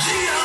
Yeah.